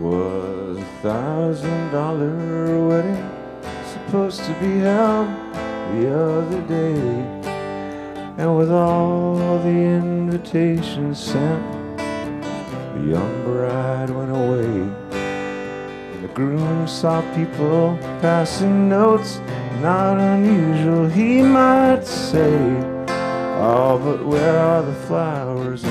Was a thousand dollar wedding supposed to be held the other day? And with all the invitations sent, the young bride went away. And the groom saw people passing notes, not unusual, he might say. Oh, but where are the flowers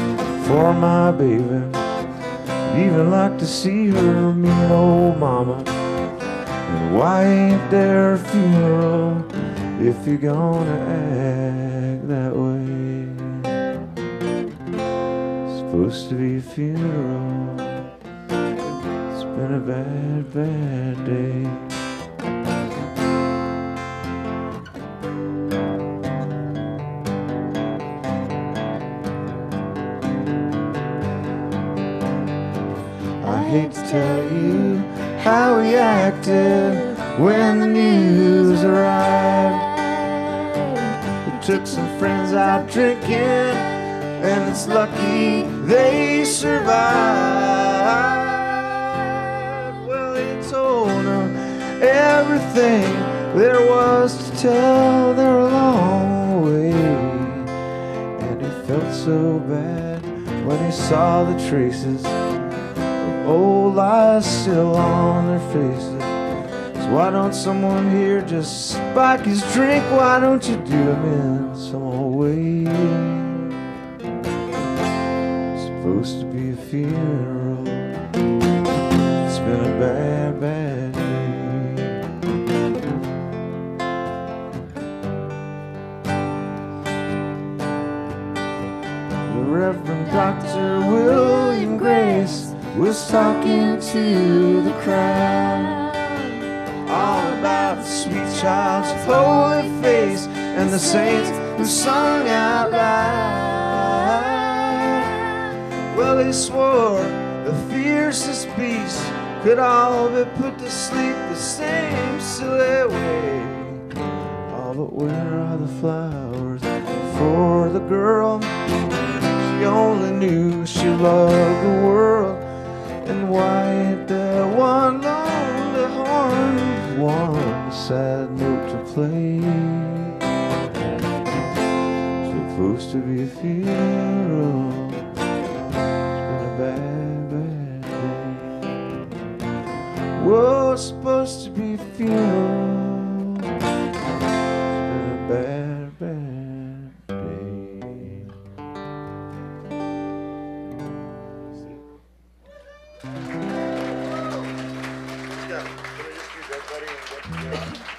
for my baby? I'd even like to see her mean old mama. And why ain't there a funeral if you're gonna act that way? Supposed to be a funeral. It's been a bad, bad day. Hate to tell you how he acted when the news arrived. He took some friends out drinking, and it's lucky they survived. Well, he told them everything there was to tell their long way. And he felt so bad when he saw the traces old lies still on their faces. So why don't someone here just spike his drink? Why don't you do him in some old way? Supposed to be a funeral. It's been a bad, bad day. The Reverend Dr. William Grace was talking to the crowd all about the sweet child's holy face and the saints who sung out loud. Well, he swore the fiercest beast could all be put to sleep the same silly way. Oh, but where are the flowers for the girl? She only knew she loved the world. To play? Supposed to be a funeral. It's been a bad, bad day. Whoa, supposed to be a funeral. It's been a bad, bad day. Yeah.